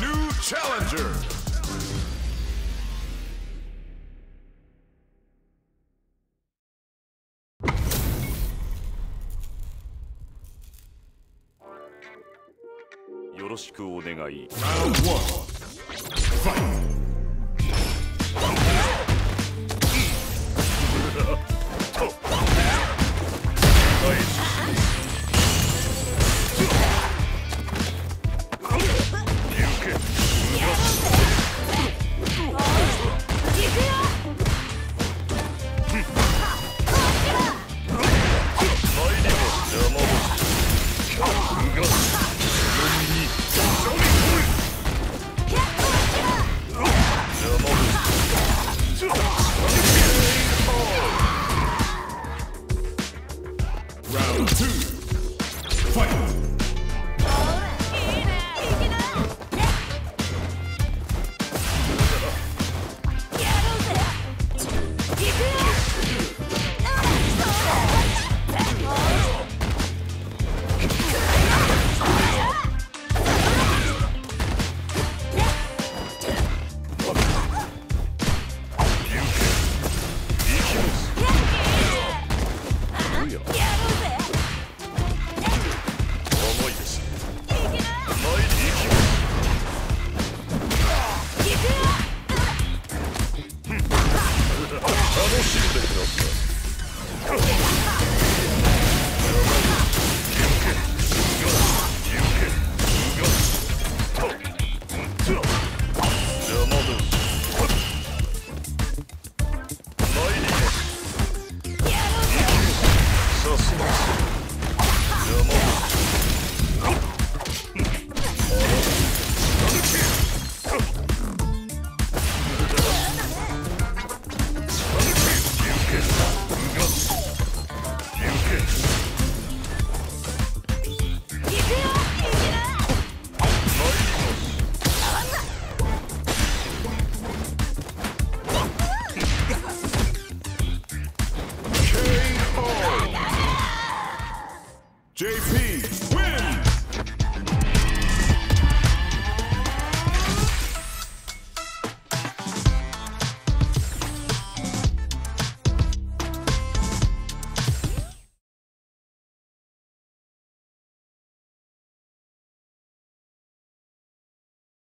new challenger. よろしくお Round two. Fight. JP